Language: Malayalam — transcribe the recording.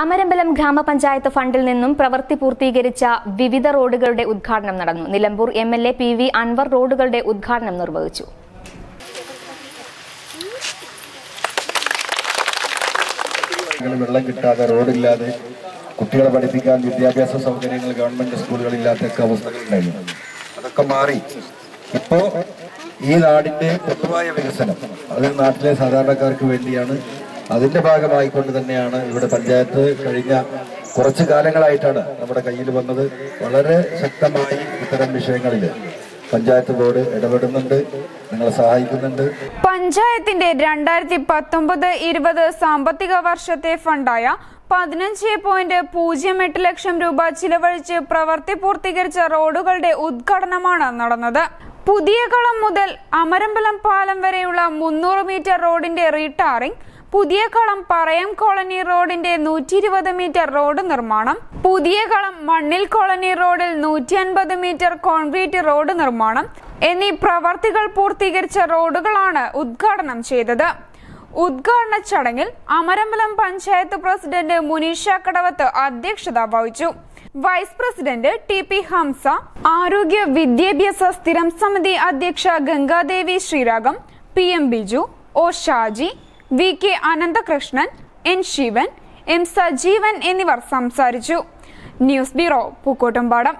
അമരമ്പലം ഗ്രാമപഞ്ചായത്ത് ഫണ്ടിൽ നിന്നും പ്രവൃത്തി പൂർത്തീകരിച്ച വിവിധ റോഡുകളുടെ ഉദ്ഘാടനം നടന്നു. Nilambur M L A P V Anvar റോഡുകളുടെ ഉദ്ഘാടനം നിർവഹിച്ചു. വെള്ളം കിട്ടാതെ റോഡില്ലാതെ കുട്ടികളെ പഠിപ്പിക്കാൻ വിദ്യാഭ്യാസ സൗകര്യങ്ങൾ ഗവൺമെന്റ് സ്കൂളുകളില്ലാത്തൊക്കെ അവസ്ഥകളുണ്ടായിരുന്നു അതൊക്കെ മാറി. ഇപ്പോ ഈ നാടിന്റെ പൊതുവായ വികസനം അത് നാട്ടിലെ സാധാരണക്കാർക്ക് വേണ്ടിയാണ് അതിന്റെ ഭാഗമായിക്കൊണ്ട് തന്നെയാണ് ഇവിടെ പഞ്ചായത്ത് കഴിഞ്ഞ കുറച്ചു കാലങ്ങളായിട്ടാണ് നമ്മുടെ കയ്യിൽ വന്നത്. വളരെ ശക്തമായി ഇത്തരം വിഷയങ്ങളിൽ പഞ്ചായത്ത് ബോർഡ് ഇടപെടുന്നുണ്ട് നിങ്ങളെ സഹായിക്കുന്നുണ്ട്. പഞ്ചായത്തിന്റെ രണ്ടായിരത്തി പത്തൊമ്പത് ഇരുപത് സാമ്പത്തിക വർഷത്തെ ഫണ്ടായ പതിനഞ്ച് പോയിന്റ് പൂജ്യം എട്ട് ലക്ഷം രൂപ ചിലവഴിച്ച് പ്രവൃത്തി പൂർത്തീകരിച്ച റോഡുകളുടെ ഉദ്ഘാടനമാണ് നടന്നത്. പുതിയ കളം മുതൽ അമരമ്പലം പാലം വരെയുള്ള മുന്നൂറ് മീറ്റർ റോഡിന്റെ റീടാറിംഗ് പുതിയ കളം പറയം കോളനി റോഡിന്റെ നൂറ്റി ഇരുപത് മീറ്റർ റോഡ് നിർമ്മാണം. പുതിയകളം മണ്ണിൽ കോളനി റോഡിൽ നൂറ്റി അൻപത് മീറ്റർ കോൺക്രീറ്റ് റോഡ് നിർമ്മാണം. എന്നീ പ്രവർത്തികൾ പൂർത്തീകരിച്ച റോഡുകളാണ് ഉദ്ഘാടനം ചെയ്തത്. ഉദ്ഘാടന ചടങ്ങിൽ അമരമ്പലം പഞ്ചായത്ത് പ്രസിഡന്റ് മുനീഷ കടവത്ത് അധ്യക്ഷത വഹിച്ചു. Vice president T P Hamsa ആരോഗ്യ വിദ്യാഭ്യാസ സ്ഥിരം സമിതി അധ്യക്ഷ Gangadevi Sreeragam P M Biju O Shaji V K Ananthakrishnan N Sivan M Sajeevan എന്നിവർ സംസാരിച്ചു. News bureau Pookkottumpadam.